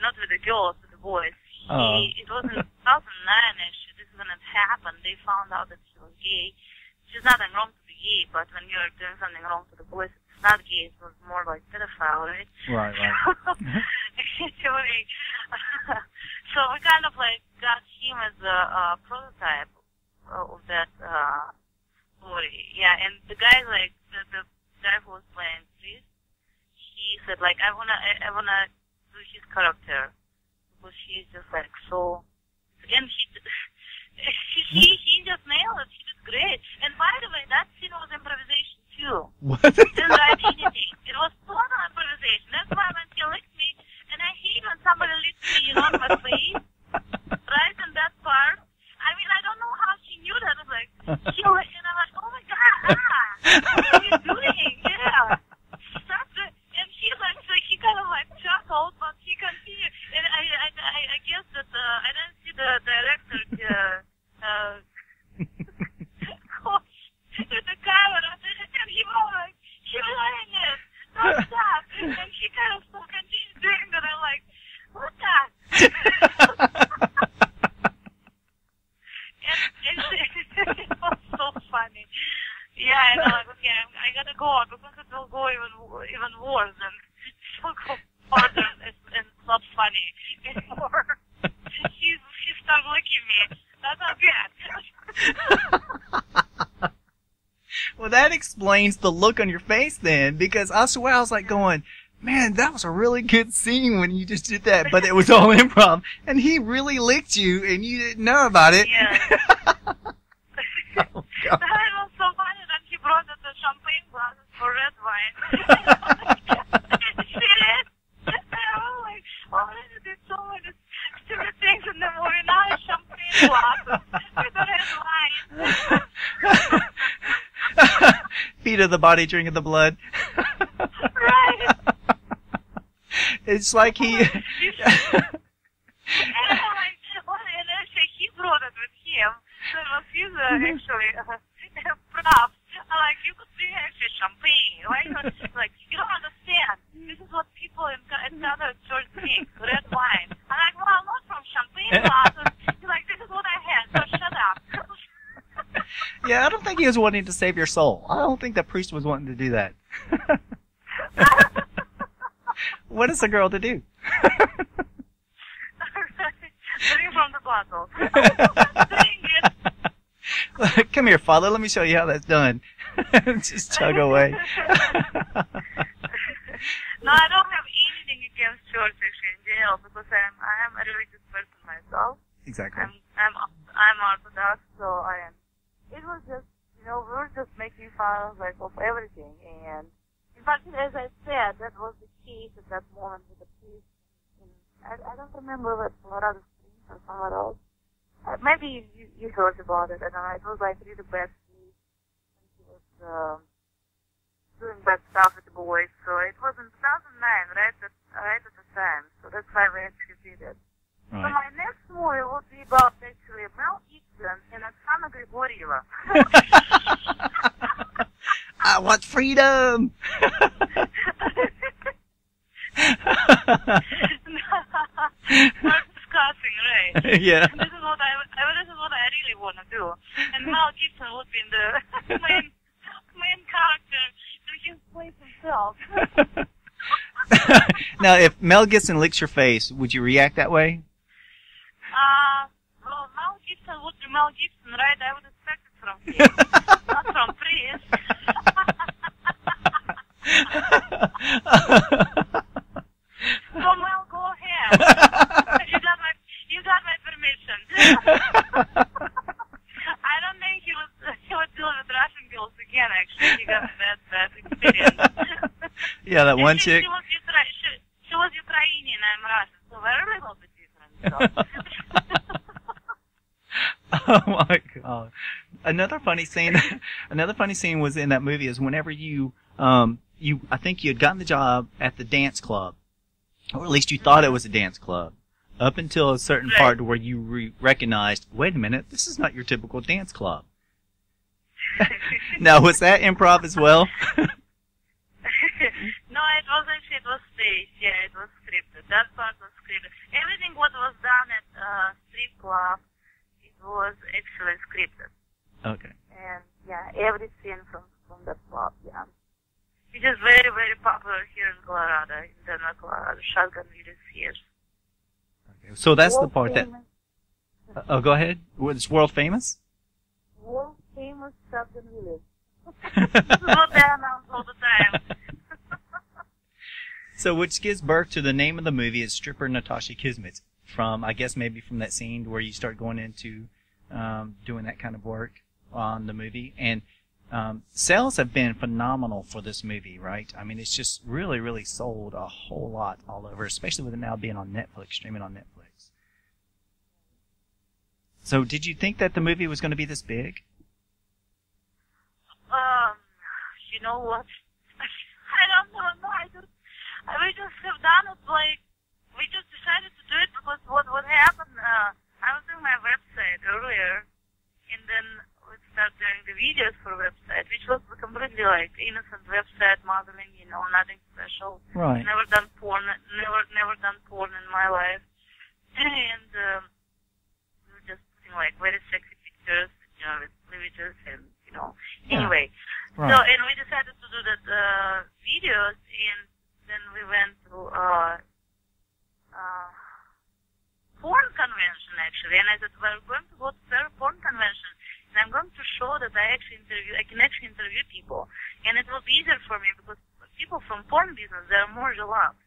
not with the girls, with the boys. He, Oh. It was in 2009 actually. This is when it happened. They found out that he was gay. There's nothing wrong to be gay, but when you're doing something wrong to the boys, it's not gay. It was more like pedophile, right? right, right. anyway, so we kind of like got him as a, uh prototype of that uh, story. Yeah, and the guy like the, the guy who was playing priest, he said like I wanna I, I wanna do his character people, she's just like so. And he he she, he just nailed it. He did great. And by the way, that scene was improvisation too. What? Didn't write anything. It was total improvisation. That's why when she licked me, and I hate when somebody licks me, you know, on my face, right in that part. I mean, I don't know how she knew that. I was like, she licked, and I'm like, oh my god, ah, what are you doing? Yeah kind of like chuckled, but he continued. And I, I, I, I guess that uh, I didn't see the director. Uh, uh, the camera, and he was like, explains the look on your face then, because I swear I was like going, man, that was a really good scene when you just did that, but it was all improv, and he really licked you, and you didn't know about it. Yeah. oh, God. It was so funny that he brought us the champagne glasses for red wine. she did. And I was like, oh, I did so many stupid things in the movie. Now it's champagne glasses with the red wine. Feet of the body, drink of the blood. Right. It's like he. And I'm like, well, and actually he brought it with him. So it was his uh, actually uh, props. I'm like, you could drink actually champagne. Why not? Like, you don't understand. This is what people in, in other church drink, red wine. I'm like, well, not from champagne glasses. He's like, this is what I had, so shut up. yeah, I don't think he was wanting to save your soul. I don't think that priest was wanting to do that. what is a girl to do? Drink from the bottle. Come here, father. Let me show you how that's done. Just chug away. no, I don't have anything against church in general because I'm I am a religious person myself. exactly. I'm I'm I'm Orthodox, so I am. It was just you know we were of like of everything, and in fact, as I said, that was the case at that moment with the. In, I I don't remember what Colorado Springs or somewhere else. Uh, maybe you, you heard about it. I don't know. It was like really bad case, and he was um, doing bad stuff with the boys. So it was in 2009, right at right at the time. So that's why we actually did it. So my next movie would be about actually Mel Gibson and Oksana Grigorieva. I want freedom. Not discussing, right? yeah. This is what I, I this is what I really want to do. And Mel Gibson would be the main main character, and he plays himself. now, if Mel Gibson licks your face, would you react that way? Uh, well, Mel Gibson would be Mel Gibson, right? I would expect it from him, not from Priest. So Mel, go ahead. you got my you got my permission. I don't think he was he would deal with Russian girls again. Actually, he got that that experience. yeah, that one she, chick. She was, she, she was Ukrainian. I'm Russian, so we're a little bit different. So. oh my god. Another funny scene another funny scene was in that movie is whenever you um you I think you had gotten the job at the dance club. Or at least you thought it was a dance club. Up until a certain Right. part where you re- recognized, wait a minute, this is not your typical dance club. now, was that improv as well? no, it was actually it was staged. Yeah, it was scripted. That part was scripted. Everything what was done at uh, strip club, it was actually scripted. Okay. And yeah, every scene from from that club. Yeah, it is just very very popular here in Colorado, in Denver, Colorado. Shotgun Willie's here. okay. So that's the World part that. famous, Oh, go ahead. It's world famous? world famous shotgun Willie's. this is what they announce all the time. So, which gives birth to the name of the movie is stripper Natasha Kizmet. From, I guess, maybe from that scene where you start going into um, doing that kind of work on the movie. And um, sales have been phenomenal for this movie, right? I mean, it's just really, really sold a whole lot all over, especially with it now being on Netflix, streaming on Netflix. So, did you think that the movie was going to be this big? Um, you know what? I don't know. No, I just, we just have done it like, we just decided to do it because what, what happened, uh, I was doing my website earlier, and then we started doing the videos for website, which was completely like innocent website modeling, you know, nothing special. Right. Never done porn, never, never done porn in my life. And, um, we were just putting like very sexy pictures, you know, with images and, you know, Yeah. anyway. Right. So, and we decided to do that uh, videos, and then we went to uh, uh, porn convention actually, and I said we're going to go to fair porn convention, and I'm going to show that I actually interview, I can actually interview people, and it will be easier for me because people from porn business they're more relaxed,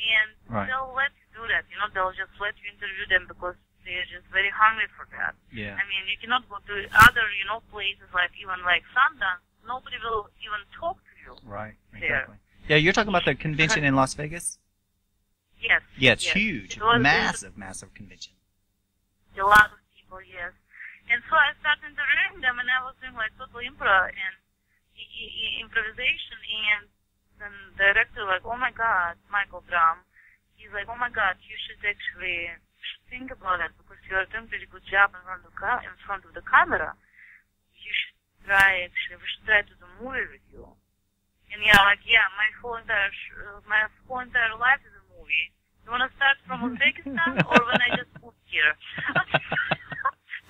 and Right. they'll let you do that. You know, they'll just let you interview them because they're just very hungry for that. Yeah. I mean, you cannot go to other, you know, places like even like Sundance. Nobody will even talk to you. Right. There. Exactly. Yeah, you're talking about the convention in Las Vegas. Yes. Yeah, it's yes. huge, It massive, massive convention. A lot of people, yes. And so I started interviewing them, and I was doing like total improv and i- i- i- improvisation. And then the director was like, oh my God, Michael Drum. He's like, oh my God, you should actually should think about it because you are doing pretty good job in front of the ca- in front of the camera. You should try actually. We should try to do a movie with you. And yeah, like yeah, my whole entire sh- uh, my whole entire life is a movie. You want to start from Uzbekistan or when I just moved here?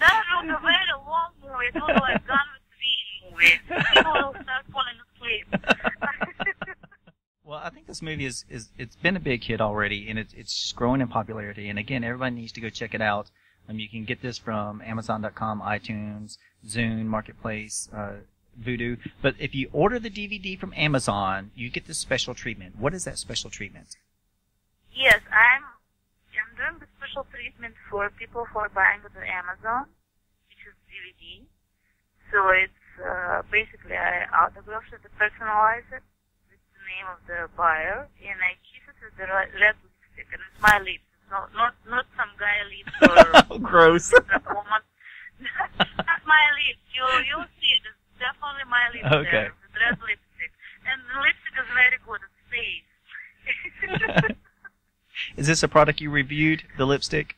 that was a very long movie. It was like Gone with movie. People will start falling asleep. Well, I think this movie is, is it's been a big hit already, and it's it's growing in popularity. And again, everybody needs to go check it out. Um, you can get this from Amazon.com, iTunes, Zune, Marketplace, uh, Vudu. But if you order the DVD from Amazon, you get this special treatment. What is that special treatment? yes, I'm doing the special treatment for people who are buying it on Amazon, which is DVD. So it's uh, basically I autograph it, personalize it with the name of the buyer, and I kiss it with the red lipstick, and it's my lips. It's not not not some guy lips or gross. woman. That's my lips. You you'll see it. It's definitely my lips Okay. there with red lipstick, and the lipstick is very good. It stays. Is this a product you reviewed? The lipstick?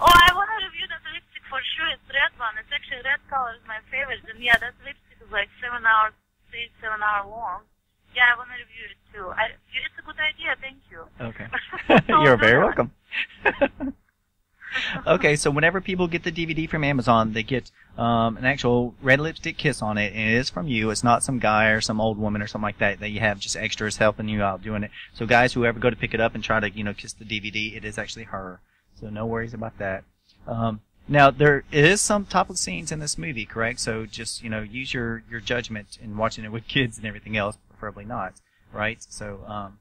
Oh, I want to review that lipstick for sure. It's red one. It's actually red color is my favorite. And yeah, that lipstick is like seven hours, six, seven hour long. Yeah, I want to review it too. I, it's a good idea. Thank you. Okay. You're very welcome. okay, so whenever people get the DVD from Amazon, they get um, an actual red lipstick kiss on it, and it is from you. It's not some guy or some old woman or something like that that you have just extras helping you out doing it. So guys whoever go to pick it up and try to you know kiss the DVD, it is actually her. So no worries about that. Um, now there is some topical scenes in this movie, correct? So just you know use your your judgment in watching it with kids and everything else, preferably not, right? So um,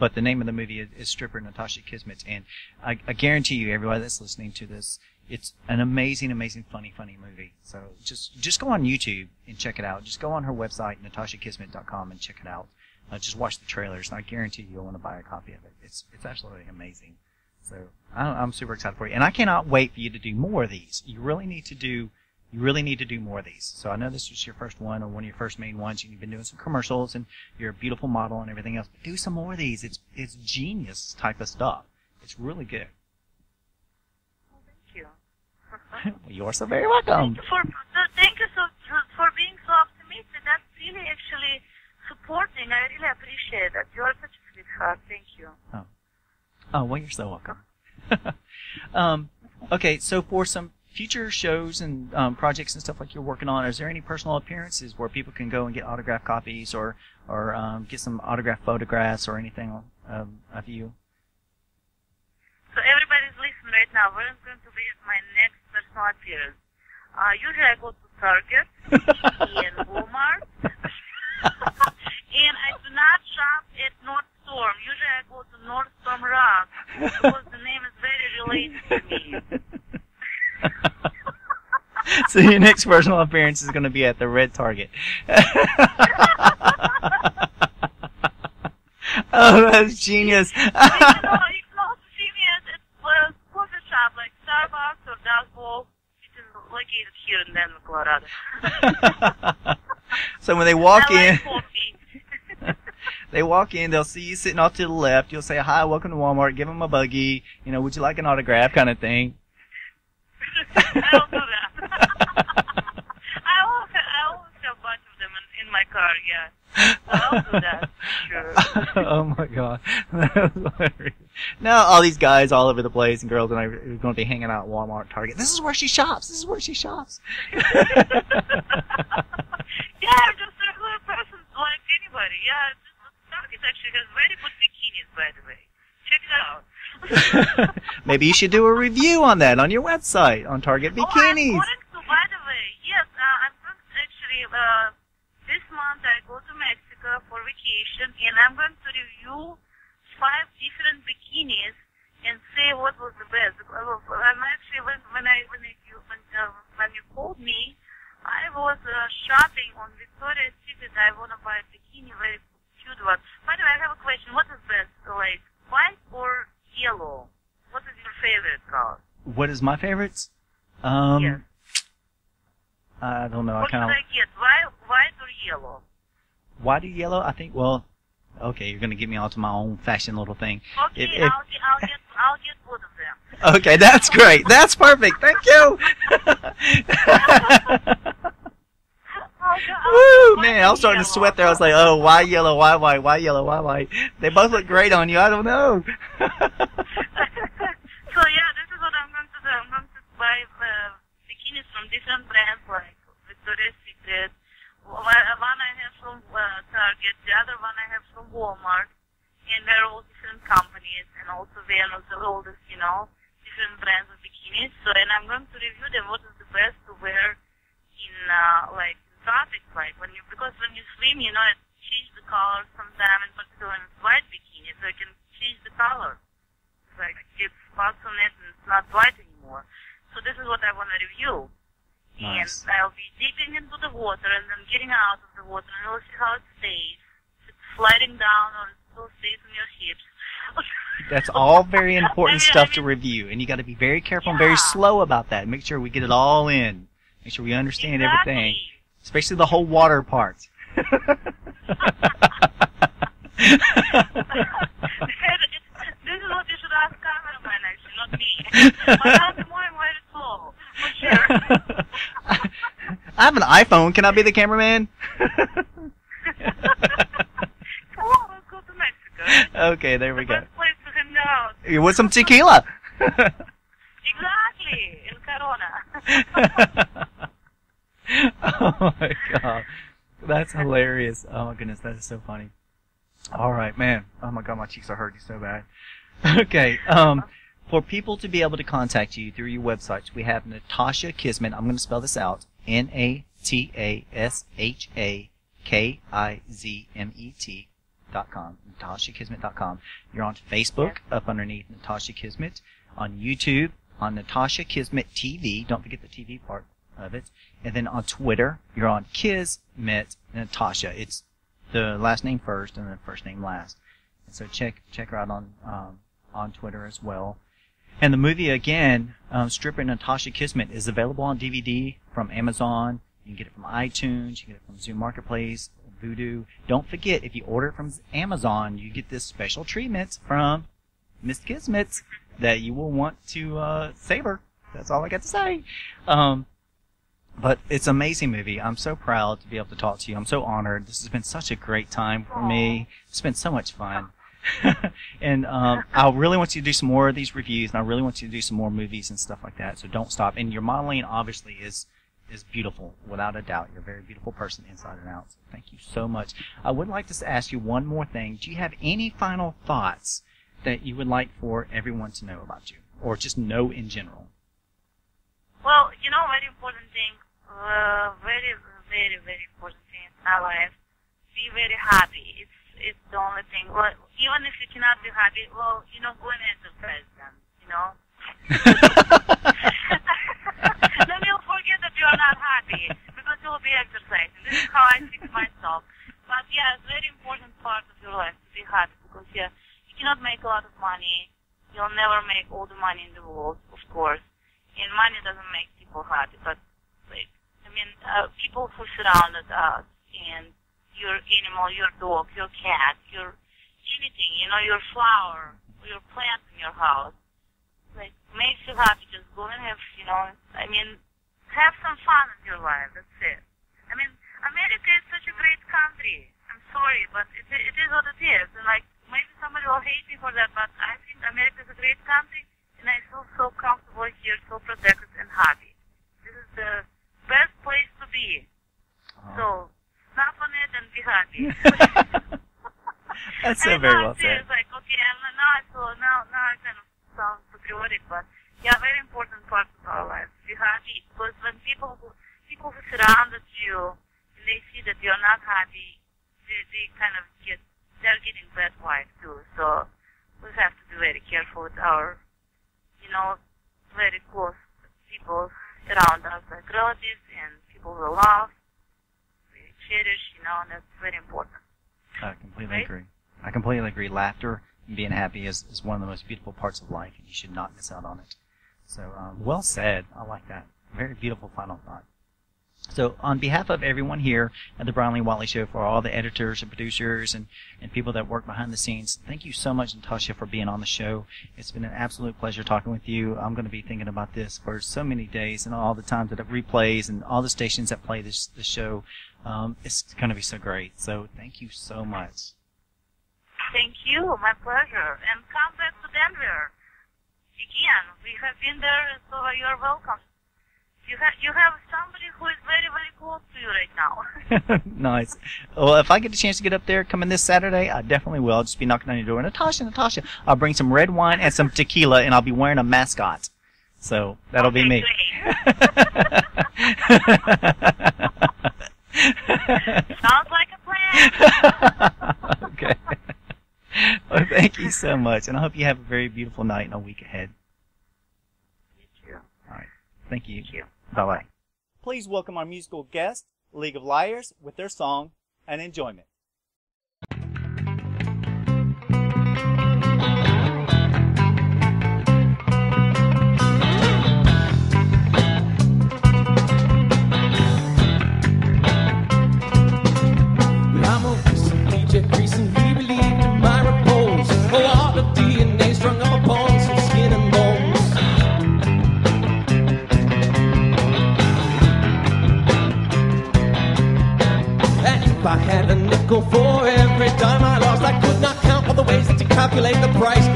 but the name of the movie is, is Stripper Natasha Kizmet, and I, I guarantee you, everybody that's listening to this, it's an amazing, amazing, funny, funny movie. So just just go on YouTube and check it out. Just go on her website, natashakizmet.com, and check it out. Uh, just watch the trailers, and I guarantee you, you'll want to buy a copy of it. It's it's absolutely amazing. So I, I'm super excited for you, and I cannot wait for you to do more of these. You really need to do. You really need to do more of these. So I know this was your first one or one of your first main ones, and you've been doing some commercials, and you're a beautiful model and everything else. But do some more of these. It's it's genius type of stuff. It's really good. Well, thank you. You're so very welcome. Thank you for so thank you so for being so optimistic. That's really actually supporting. I really appreciate that. You are such a sweetheart. Thank you. Oh, well, you're so welcome. um, okay, so for some future shows and um, projects and stuff like you're working on, is there any personal appearances where people can go and get autograph copies or or um, get some autograph photographs or anything um, of you? So everybody's listening right now. Where is going to be my next personal appearance? Uh, usually I go to Target and Walmart. and I do not shop at Nordstrom. Usually I go to Nordstrom Rack because the name is very related to me. so your next personal appearance is going to be at the Red Target. oh, that's genius. you know, you can also see me at, at a coffee shop like Starbucks or Dog Bowl, which is located here in Denver, Colorado. so when they walk in, they walk in, they'll see you sitting off to the left. You'll say, "Hi, welcome to Walmart." Give them a buggy. You know, would you like an autograph, kind of thing. I will do that. I will. I always have a bunch of them in, in my my car. Yeah. I'll do that. Sure. oh my god. That was hilarious. now all these guys all over the place and girls and I are going to be hanging out at Walmart, Target. This is where she shops. This is where she shops. yeah, I'm just a regular person like anybody. Yeah, Target actually has very good bikinis, by the way. Check it out. Maybe you should do a review on that on your website on Target Bikinis. Oh, I'm going to, by the way, yes, uh, I'm going to actually, uh, this month I go to Mexico for vacation and I'm going to review five different bikinis and say what was the best. I'm actually, when, when I, when I, you, when, uh, when you called me, I was uh, shopping on Victoria's Secret. I want to buy a bikini, very cute one. By the way, I have a question. What is best, like white or yellow? What is your favorite color? What is my favorites? Um, yes. I don't know. I What should kind of I get? White, white or yellow? why do yellow? I think. Well, okay, you're gonna get me onto my own fashion little thing. Okay, If- if- I'll get, I'll get, I'll get both of them. Okay, that's great. That's perfect. Thank you. I'll get, I'll Woo, man, I was starting to sweat there. I was like, oh, why yellow? Why white? Why yellow? Why white? They both look great on you. I don't know. so yeah, this is what I'm going to do. I'm going to buy uh, bikinis from different brands like Victoria's Secret. One I have from uh, Target, the other one I have from Walmart, and they're all different companies, and also they Venus, the oldest, you know, different brands of bikinis. So, and I'm going to review them. What is the best to wear in uh, like traffic, like when you because when you swim, you know, it change the color sometime, and particularly when it's white bikini, so it can change the color like get spots on it and it's not white anymore. So this is what I want to review. Nice. And I'll be dipping into the water and then getting out of the water and we'll see how it stays. If it's sliding down or it still stays on your hips. That's all very important stuff to review, and you got to be very careful and very slow about that. Make sure we get it all in. Make sure we understand exactly. everything, especially the whole water part. this is what you should ask cameraman actually, not me. but be moving very slow. Sure. I have an iPhone. Can I be the cameraman? Come on, let's go to Mexico. okay, there we the go. best place to hang out. With some tequila. Exactly, in Corona. oh my god. That's hilarious. Oh my goodness, that is so funny. Alright, man. Oh my god, my cheeks are hurting so bad. Okay, um, for people to be able to contact you through your websites, we have Natasha Kizmet. I'm going to spell this out. N-A-T-A-S-H-A-K-I-Z-M-E-T dot com. NatashaKizmet dot com. You're on Facebook, up underneath Natasha Kizmet. On YouTube, on Natasha Kizmet TV. Don't forget the TV part of it. And then on Twitter, you're on Kizmet Natasha. It's the last name first and the first name last. So check check her out on um, on Twitter as well. And the movie again, um, Stripper Natasha Kizmet, is available on DVD from Amazon. You can get it from iTunes. You can get it from Zune Marketplace, Vudu. Don't forget, if you order it from Amazon, you get this special treatment from Miss Kizmet that you will want to uh, savor. That's all I got to say. Um, but it's an amazing movie. I'm so proud to be able to talk to you. I'm so honored. This has been such a great time for me. It's been so much fun. and um, I really want you to do some more of these reviews, and I really want you to do some more movies and stuff like that. So don't stop. And your modeling obviously is is beautiful, without a doubt. You're a very beautiful person inside and out. So thank you so much. I would like to ask you one more thing. Do you have any final thoughts that you would like for everyone to know about you, or just know in general? Well, you know, very important thing, uh, very, very, very important thing in our life. Be very happy. It's it's the only thing. Well, even if you cannot be happy, well, you know, go and exercise then. You know. then you'll forget that you are not happy because you will be exercising. This is how I think myself. But yeah, it's a very important part of your life to be happy because yeah, you cannot make a lot of money. You'll never make all the money in the world, of course and money doesn't make people happy, but like I mean, uh, people who surrounded us and your animal, your dog, your cat, your anything, you know, your flower, your plant in your house, like makes you happy. Just go and have, you know, I mean, have some fun in your life. That's it. I mean, America is such a great country. I'm sorry, but it, it is what it is. And like maybe somebody will hate me for that, but I think America is a great country, and I feel so comfortable here, so protected and happy. This is the best place to be. Uh-huh. So snap on it and be happy. That's so very well said. Like okay, I'm now I now now I kind of sound patriotic, but yeah, very important part of our lives. Be happy because when people who people who surrounded you and they see that you're not happy, they they kind of get they're getting bad vibes too. So we have to be very careful with our you know very close people around us, like relatives and people we love, we cherish. You know, and that's very important. I completely Right? agree. I completely agree. Laughter and being happy is, is one of the most beautiful parts of life, and you should not miss out on it. So, um, well said. I like that. Very beautiful final thought. So, on behalf of everyone here at the Bryan Lee Whatley Show, for all the editors and producers and, and people that work behind the scenes, thank you so much, Natasha, for being on the show. It's been an absolute pleasure talking with you. I'm going to be thinking about this for so many days and all the times that it replays and all the stations that play this the show. Um, it's going to be so great. So, thank you so much. Thank you, my pleasure. And come back to Denver. Again, we have been there, so you're welcome. You have you have somebody who is very very close to you right now. nice. Well, if I get a chance to get up there coming this Saturday, I definitely will. I'll just be knocking on your door. Natasha, Natasha, I'll bring some red wine and some tequila, and I'll be wearing a mascot. So that'll be Okay, me. Sounds like a plan. okay. Well, thank you so much, and I hope you have a very beautiful night and a week ahead. You too. All right. Thank you. Thank you. Bye bye. Please welcome our musical guest, League of Liars, with their song Unenjoyment. I had a nickel for every dime I lost, I could not count all the ways that you calculate the price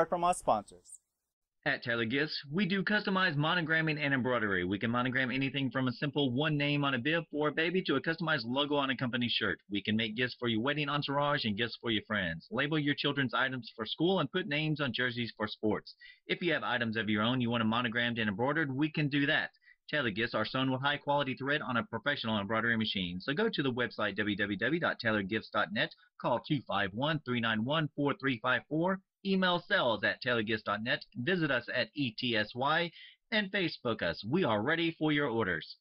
word from our sponsors. At Tailor Gifts, we do customized monogramming and embroidery. We can monogram anything from a simple one name on a bib for a baby to a customized logo on a company shirt. We can make gifts for your wedding entourage and gifts for your friends. Label your children's items for school and put names on jerseys for sports. If you have items of your own you want monogrammed and embroidered, we can do that. Tailor gifts are sewn with high quality thread on a professional embroidery machine. So go to the website www.tailorgifts.net, call 251 391 4354, email sales at tailorgifts.net, visit us at ETSY, and Facebook us. We are ready for your orders.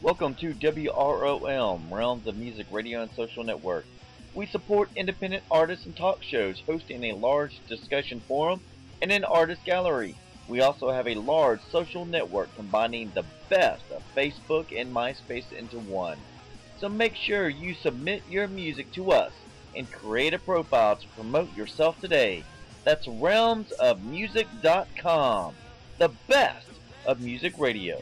Welcome to WROM, Realms of Music Radio and Social Network. We support independent artists and talk shows, hosting a large discussion forum and an artist gallery. We also have a large social network combining the best of Facebook and MySpace into one. So make sure you submit your music to us and create a profile to promote yourself today. That's realmsofmusic.com, the best of music radio.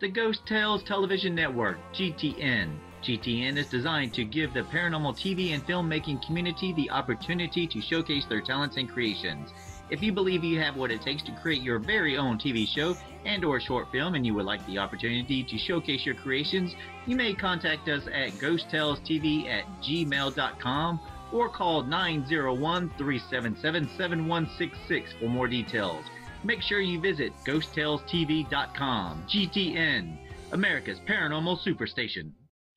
The Ghost Tales Television Network, GTN. GTN is designed to give the paranormal TV and filmmaking community the opportunity to showcase their talents and creations. If you believe you have what it takes to create your very own TV show and or short film and you would like the opportunity to showcase your creations, you may contact us at ghosttalestv at gmail.com or call 901-377-7166 for more details. Make sure you visit ghosttalestv.com. GTN, America's Paranormal Superstation.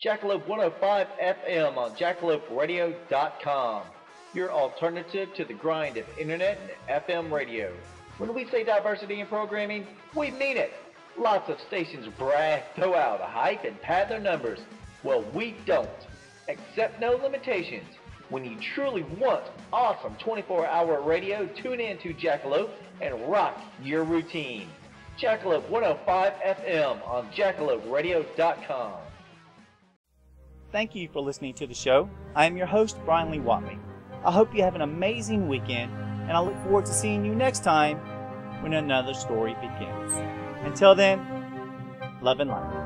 Jackalope 105 FM on jackaloperadio.com. Your alternative to the grind of internet and FM radio. When we say diversity in programming, we mean it. Lots of stations brag, throw out a hype, and pad their numbers. Well, we don't. Accept no limitations. When you truly want awesome 24-hour radio, tune in to Jackalope and rock your routine. Jackalope 105 FM on jackaloperadio.com. Thank you for listening to the show. I am your host, Bryan Lee Whatley. I hope you have an amazing weekend, and I look forward to seeing you next time when another story begins. Until then, love and light.